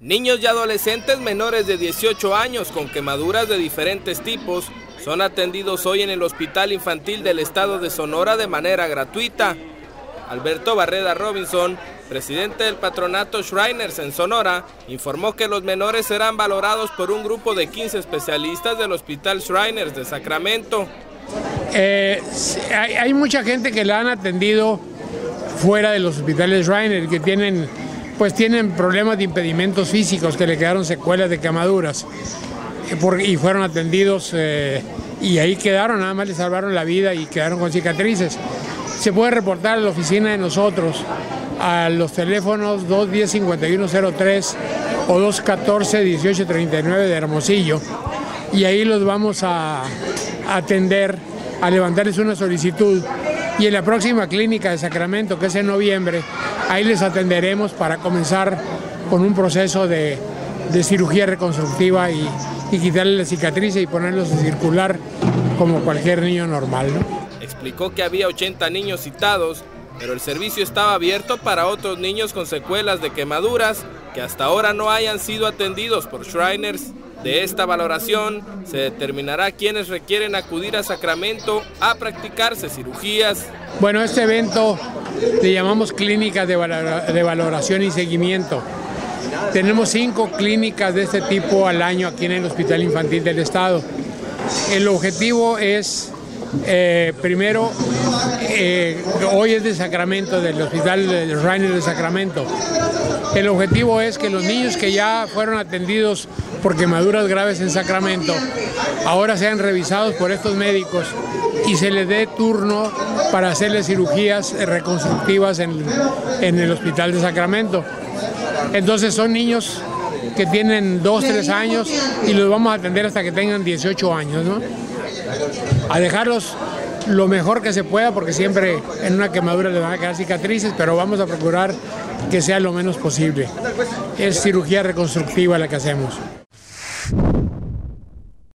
Niños y adolescentes menores de 18 años con quemaduras de diferentes tipos son atendidos hoy en el Hospital Infantil del Estado de Sonora de manera gratuita. Alberto Barreda Robinson, presidente del patronato Shriners en Sonora, informó que los menores serán valorados por un grupo de 15 especialistas del Hospital Shriners de Sacramento. Eh, hay, hay, mucha gente que la han atendido fuera de los hospitales Shriners, que tienen pues tienen problemas de impedimentos físicos que le quedaron secuelas de quemaduras eh, y fueron atendidos eh, y ahí quedaron, nada más les salvaron la vida y quedaron con cicatrices. Se puede reportar a la oficina de nosotros a los teléfonos 210-5103 o 214-1839 de Hermosillo y ahí los vamos a atender, a levantarles una solicitud y en la próxima clínica de Sacramento, que es en noviembre, ahí les atenderemos para comenzar con un proceso de, cirugía reconstructiva y, quitarle la cicatriz y ponerlos a circular como cualquier niño normal. Explicó que había 80 niños citados, pero el servicio estaba abierto para otros niños con secuelas de quemaduras que hasta ahora no hayan sido atendidos por Shriners. De esta valoración se determinará quiénes requieren acudir a Sacramento a practicarse cirugías. Bueno, este evento le llamamos clínicas de, valoración y seguimiento. Tenemos cinco clínicas de este tipo al año aquí en el Hospital Infantil del Estado. El objetivo es, eh, primero, eh, hoy es de Sacramento, del Hospital Rainer de Sacramento. El objetivo es que los niños que ya fueron atendidos por quemaduras graves en Sacramento ahora sean revisados por estos médicos y se les dé turno para hacerles cirugías reconstructivas en, el Hospital de Sacramento. Entonces son niños que tienen 2, 3 años y los vamos a atender hasta que tengan 18 años, ¿no? A dejarlos lo mejor que se pueda, porque siempre en una quemadura le van a quedar cicatrices, pero vamos a procurar que sea lo menos posible. Es cirugía reconstructiva la que hacemos.